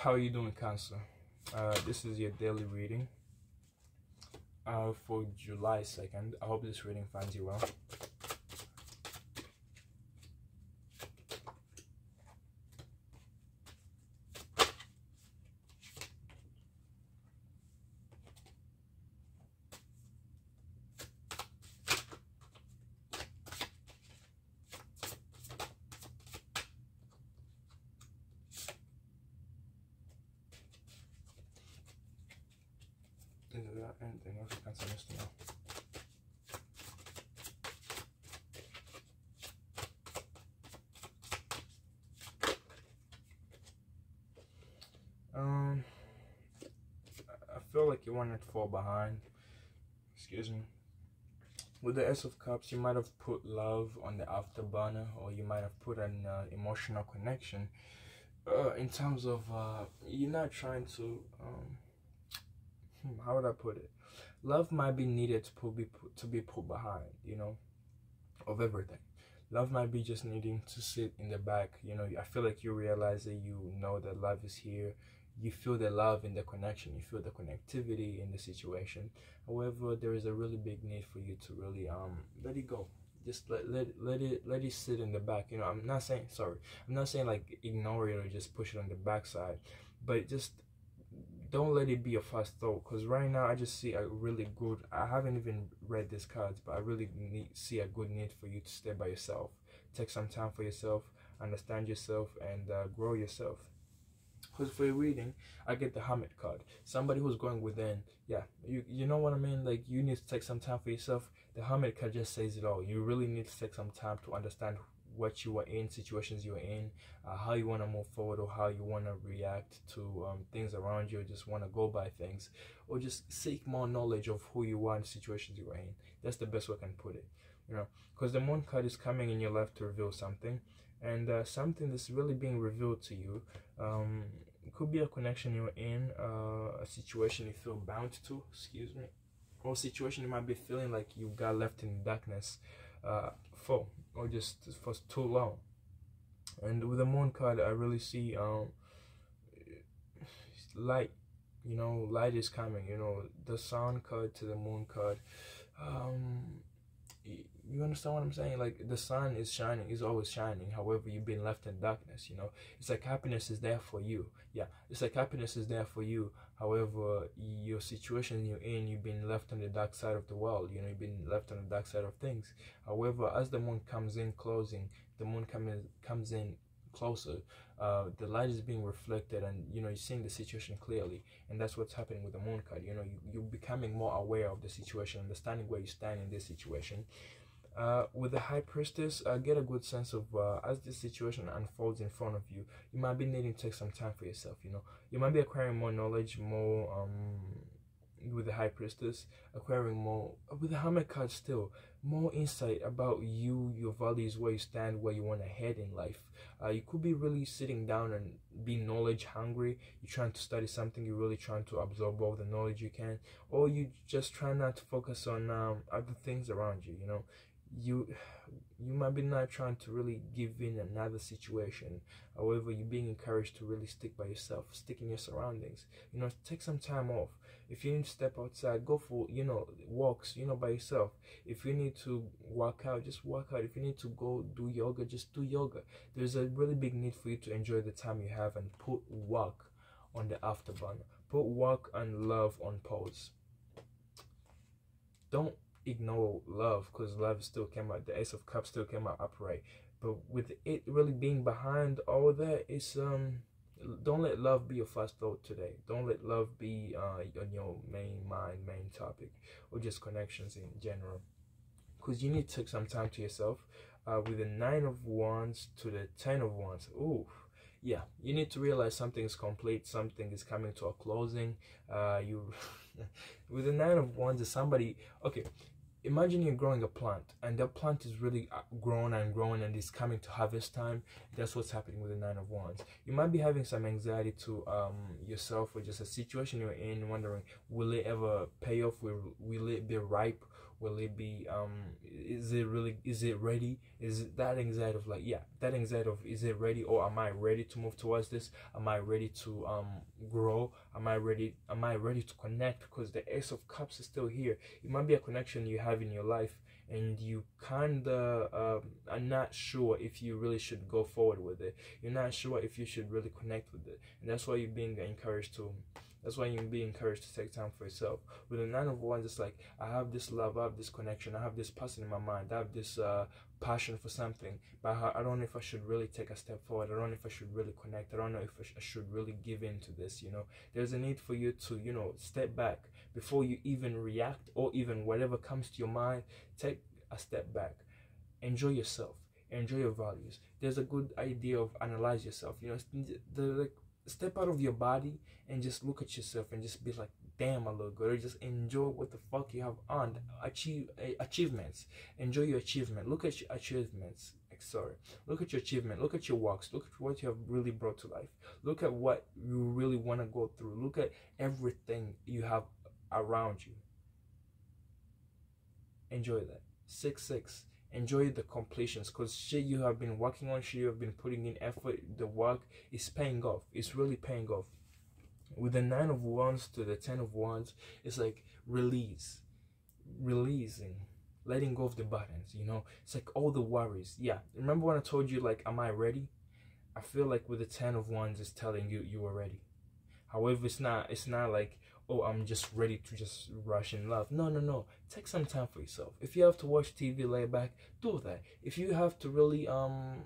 how are you doing, Cancer? Uh, this is your daily reading uh, for July 2nd. I hope this reading finds you well. Anything else you can missed now? Um, I feel like you wanted to fall behind. Excuse me. With the Ace of Cups, you might have put love on the afterburner, or you might have put an uh, emotional connection. Uh, in terms of uh, you're not trying to um, how would I put it? Love might be needed to put, be put, to be put behind, you know, of everything. Love might be just needing to sit in the back. You know, I feel like you realize that you know that love is here. You feel the love in the connection. You feel the connectivity in the situation. However, there is a really big need for you to really um let it go. Just let let let it let it sit in the back. You know, I'm not saying sorry. I'm not saying like ignore it or just push it on the backside, but just don't let it be a fast thought because right now i just see a really good i haven't even read these cards but i really need see a good need for you to stay by yourself take some time for yourself understand yourself and uh, grow yourself. Because for your reading i get the hermit card. Somebody who's going within yeah you you know what i mean? Like you need to take some time for yourself. The hermit card just says it all. You really need to take some time to understand what you are in, situations you're in, uh, how you want to move forward, or how you want to react to um, things around you, just want to go by things, or just seek more knowledge of who you are and situations you are in. That's the best way I can put it, you know, because the moon card is coming in your life to reveal something, and uh, something that's really being revealed to you. Um, could be a connection you're in, uh, a situation you feel bound to, excuse me, or situation you might be feeling like you got left in darkness uh, for or just for too long. And with the moon card, I really see um light. You know, light is coming. You know, the sun card to the moon card. Um, you understand what I'm saying? Like the sun is shining, is always shining. However, you've been left in darkness. You know, it's like happiness is there for you. Yeah, it's like happiness is there for you. However, your situation you're in, you've been left on the dark side of the world. You know, you've been left on the dark side of things. However, as the moon comes in closing, the moon comes comes in closer uh, the light is being reflected and you know you're seeing the situation clearly and that's what's happening with the moon card you know you, you're becoming more aware of the situation understanding where you stand in this situation uh, with the high priestess uh, get a good sense of uh, as this situation unfolds in front of you you might be needing to take some time for yourself you know. You might be acquiring more knowledge more um, with the high priestess acquiring more with the Hermit card still more insight about you your values where you stand where you want to head in life. Uh, you could be really sitting down and be knowledge hungry you're trying to study something you're really trying to absorb all the knowledge you can or you just try not to focus on um, other things around you you know you you might be not trying to really give in another situation. However you're being encouraged to really stick by yourself stick in your surroundings. You know take some time off. If you need to step outside go for you know walks you know by yourself. If you need to work out just work out. If you need to go do yoga just do yoga. There's a really big need for you to enjoy the time you have and put work on the afterburner. Put work and love on pause. Don't ignore love because love still came out the ace of cups still came out upright but with it really being behind all that it's um don't let love be your first thought today. Don't let love be uh on your main mind main topic or just connections in general. Because you need to take some time to yourself uh with the nine of wands to the ten of wands. Ooh, yeah you need to realize something is complete something is coming to a closing. Uh you with the nine of wands is somebody okay imagine you're growing a plant and that plant is really uh, grown and grown and it's coming to harvest time. That's what's happening with the nine of wands. You might be having some anxiety to um, yourself or just a situation you're in wondering will it ever pay off? Will, will it be ripe will it be um is it really is it ready? Is it that anxiety of like yeah that anxiety of is it ready or am i ready to move towards this? Am i ready to um grow? Am i ready am i ready to connect? Because the ace of cups is still here. It might be a connection you have in your life and you kind of um, are not sure if you really should go forward with it. You're not sure if you should really connect with it. And that's why you're being encouraged to that's why you be encouraged to take time for yourself. With the nine of wands, it's like I have this love, I have this connection, I have this person in my mind, I have this uh, passion for something, but I don't know if I should really take a step forward. I don't know if I should really connect. I don't know if I, sh- I should really give in to this. You know, there's a need for you to you know step back before you even react or even whatever comes to your mind. Take a step back, enjoy yourself, enjoy your values. There's a good idea of analyze yourself. You know, the, the step out of your body and just look at yourself and just be like damn i look good or just enjoy what the fuck you have on achieve achievements. Enjoy your achievement. Look at your achievements. Sorry. Look at your achievement. Look at your works. Look at what you have really brought to life. Look at what you really want to go through. Look at everything you have around you. Enjoy that. Six six enjoy the completions because shit you have been working on shit you have been putting in effort the work is paying off. It's really paying off. With the nine of wands to the ten of wands it's like release releasing letting go of the buttons you know? It's like all the worries. Yeah remember when i told you like am i ready? I feel like with the ten of wands it's telling you you are ready. However it's not it's not like oh, I'm just ready to just rush in love. No, no, no. Take some time for yourself. If you have to watch TV, lay back, do that. If you have to really um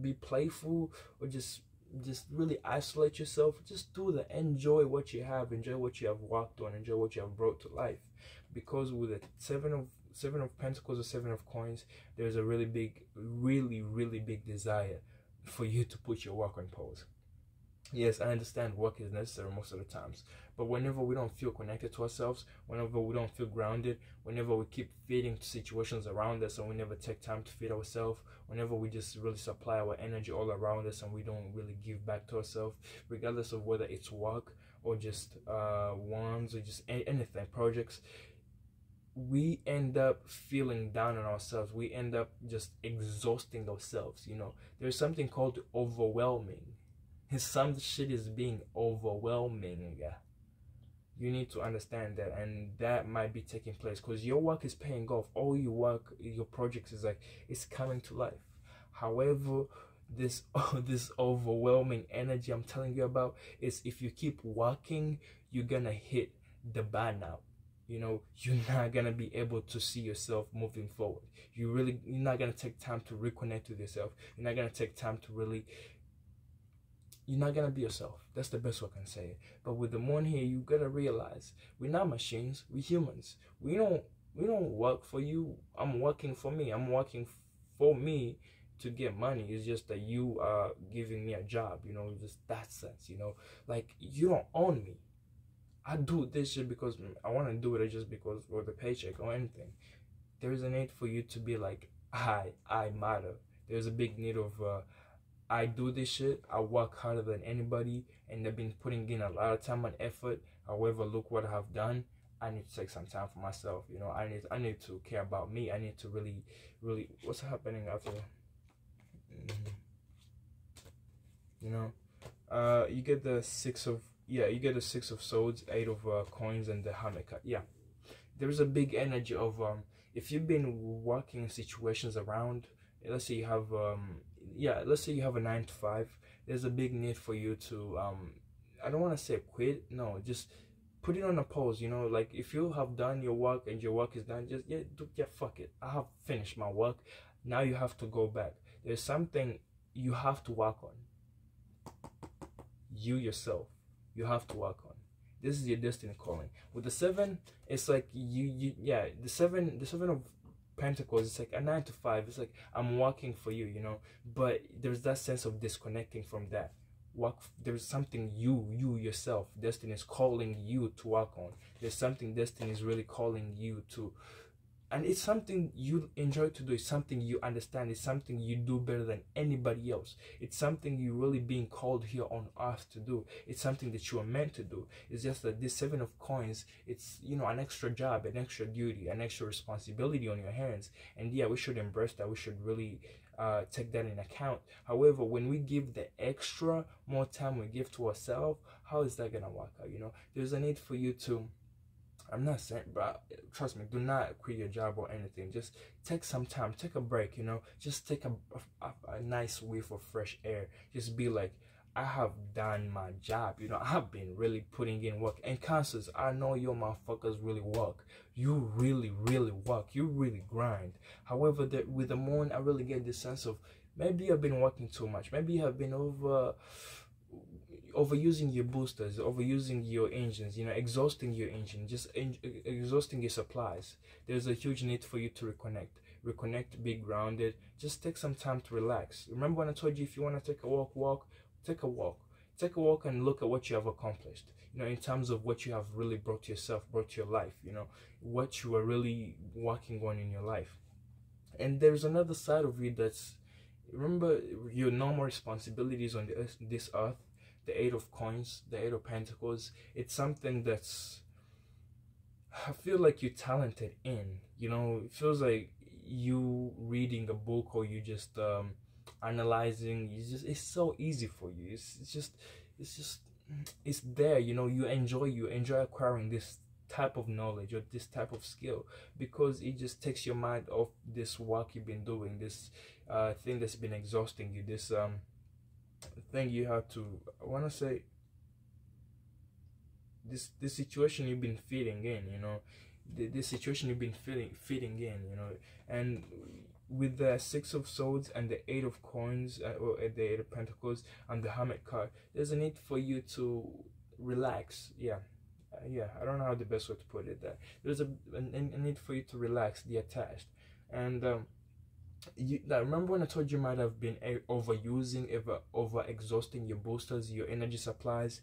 be playful or just just really isolate yourself, just do that. Enjoy what you have. Enjoy what you have worked on. Enjoy what you have brought to life. Because with the seven of seven of pentacles or seven of coins, there's a really big, really, really big desire for you to put your work on pause yes, I understand work is necessary most of the times, but whenever we don't feel connected to ourselves, whenever we don't feel grounded, whenever we keep feeding situations around us and we never take time to feed ourselves, whenever we just really supply our energy all around us and we don't really give back to ourselves, regardless of whether it's work or just uh, ones or just anything, projects, we end up feeling down on ourselves. We end up just exhausting ourselves. You know, there's something called overwhelming some shit is being overwhelming. You need to understand that, and that might be taking place because your work is paying off. All your work, your projects is like it's coming to life. However, this oh, this overwhelming energy I'm telling you about is if you keep working, you're gonna hit the burnout you know you're not gonna be able to see yourself moving forward you really you're not gonna take time to reconnect with yourself you're not gonna take time to really you're not gonna be yourself. That's the best way I can say it. But with the moon here, you gotta realize we're not machines. We're humans. We don't we don't work for you. I'm working for me. I'm working for me to get money. It's just that you are giving me a job. You know, just that sense. You know, like you don't own me. I do this shit because I want to do it just because for the paycheck or anything. There is a need for you to be like I. I matter. There's a big need of. Uh, I do this shit. I work harder than anybody, and I've been putting in a lot of time and effort. However, look what I have done. I need to take some time for myself. You know, I need I need to care about me. I need to really, really. What's happening there? Mm-hmm. You know, uh, you get the six of yeah, you get the six of swords, eight of uh, coins, and the card. Yeah, there's a big energy of um. If you've been working situations around, let's say you have um yeah, let's say you have a nine to five, there's a big need for you to um I don't want to say quit, no, just put it on a pause, you know, like if you have done your work and your work is done, just yeah, do, yeah, fuck it. I have finished my work. Now you have to go back. There's something you have to work on. You yourself, you have to work on. This is your destiny calling. With the seven, it's like you, you, yeah, the seven, the seven of Pentacles, it's like a nine to five. It's like I'm working for you, you know. But there's that sense of disconnecting from that. Work. There's something you, you yourself, destiny is calling you to work on. There's something destiny is really calling you to, and it's something you enjoy to do it's something you understand it's something you do better than anybody else. It's something you really being called here on earth to do. It's something that you are meant to do. It's just that this seven of coins it's you know an extra job an extra duty an extra responsibility on your hands. And yeah we should embrace that. We should really uh, take that in account. However when we give the extra more time we give to ourselves how is that gonna work out you know? There's a need for you to I'm not saying, but trust me, do not quit your job or anything. Just take some time, take a break, you know, just take a, a, a nice whiff of fresh air. Just be like, I have done my job, you know, I have been really putting in work. And cancers, I know your motherfuckers really work. You really, really work. You really grind. However, that with the moon, I really get this sense of maybe you've been working too much. Maybe you have been over overusing your boosters, overusing your engines, you know, exhausting your engine, just en exhausting your supplies. There's a huge need for you to reconnect. Reconnect, be grounded. Just take some time to relax. Remember when I told you if you want to take a walk, walk, take a walk. Take a walk and look at what you have accomplished. You know, in terms of what you have really brought to yourself, brought to your life. You know, what you are really working on in your life. And there's another side of you that's remember your normal responsibilities on this earth the eight of coins the eight of pentacles it's something that's i feel like you're talented in you know? It feels like you reading a book or you just um analyzing it's just it's so easy for you. It's, it's just it's just it's there you know? You enjoy you enjoy acquiring this type of knowledge or this type of skill because it just takes your mind off this work you've been doing this uh thing that's been exhausting you this um thing you have to I want to say this this situation you've been feeling in you know the, this situation you've been feeling feeling in you know and with the six of swords and the eight of coins uh, or uh, the eight of pentacles and the hermit card there's a need for you to relax yeah. Uh, yeah i don't know how the best way to put it there there's a, a, a need for you to relax detached and um, you like, remember when I told you, might have been overusing, ever over exhausting your boosters, your energy supplies.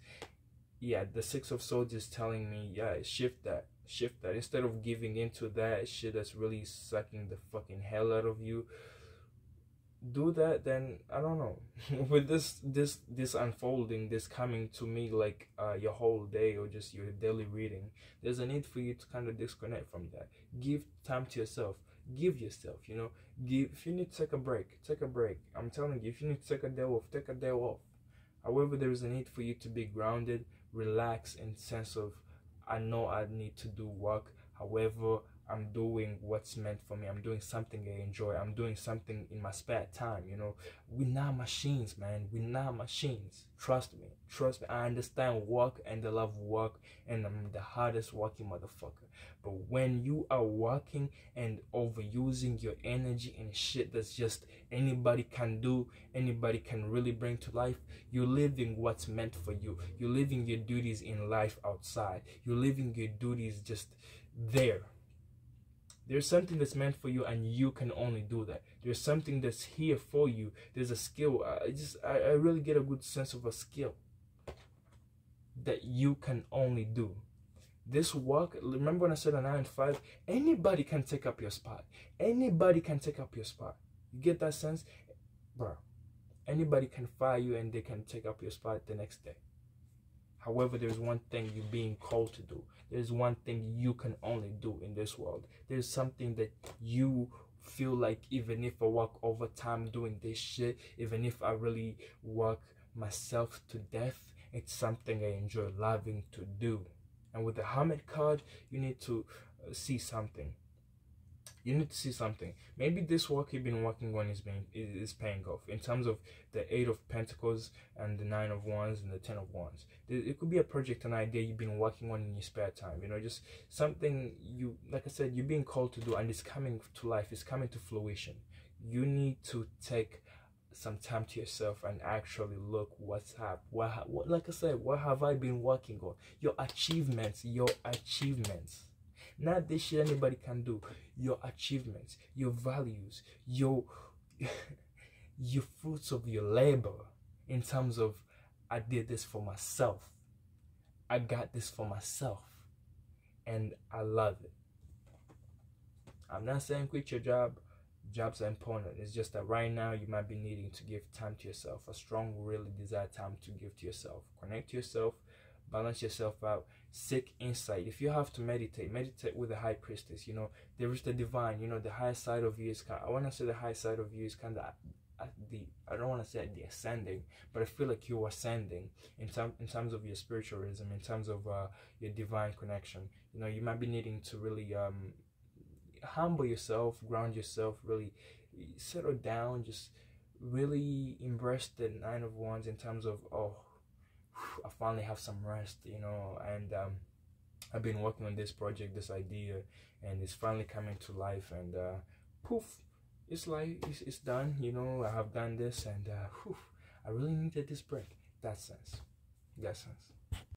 Yeah, the six of swords is telling me, yeah, shift that, shift that. Instead of giving into that shit that's really sucking the fucking hell out of you, do that. Then I don't know. With this, this, this unfolding, this coming to me like uh, your whole day or just your daily reading, there's a need for you to kind of disconnect from that. Give time to yourself give yourself you know? Give if you need to take a break take a break. I'm telling you if you need to take a day off take a day off. However there is a need for you to be grounded relax in sense of i know i need to do work. However I'm doing what's meant for me. I'm doing something I enjoy. I'm doing something in my spare time. You know, we're not machines, man. We're not machines. Trust me. Trust me. I understand work and I love work and I'm the hardest working motherfucker. But when you are working and overusing your energy and shit that's just anybody can do, anybody can really bring to life, you're living what's meant for you. You're living your duties in life outside. You're living your duties just there there's something that's meant for you and you can only do that. There's something that's here for you. There's a skill. I just i, I really get a good sense of a skill that you can only do. This work remember when i said a 9 5 anybody can take up your spot. Anybody can take up your spot. You get that sense? Bro anybody can fire you and they can take up your spot the next day However, there's one thing you're being called to do. There's one thing you can only do in this world. There's something that you feel like even if I work overtime doing this shit, even if I really work myself to death, it's something I enjoy loving to do. And with the Hermit card, you need to uh, see something you need to see something. Maybe this work you've been working on is being is paying off in terms of the eight of pentacles and the nine of wands and the ten of wands. It could be a project, an idea you've been working on in your spare time. You know, just something you like I said you're being called to do and it's coming to life. It's coming to fruition. You need to take some time to yourself and actually look what's up what, what like i said what have i been working on your achievements your achievements not this shit anybody can do. Your achievements, your values, your your fruits of your labor in terms of I did this for myself. I got this for myself. And I love it. I'm not saying quit your job. Jobs are important. It's just that right now you might be needing to give time to yourself. A strong, really desire time to give to yourself. Connect to yourself. Balance yourself out. Seek insight. If you have to meditate, meditate with the high priestess. You know there is the divine. You know the high side of you is kind. Of, I want to say the high side of you is kind of the I don't want to say the ascending, but I feel like you are ascending in term in terms of your spiritualism, in terms of uh, your divine connection. You know, you might be needing to really um, humble yourself, ground yourself, really settle down, just really embrace the nine of wands in terms of oh, I finally have some rest, you know, and um, I've been working on this project, this idea, and it's finally coming to life, and uh, poof it's like it's, it's done you know i have done this and uh, whew, i really needed this break. That sense. That sense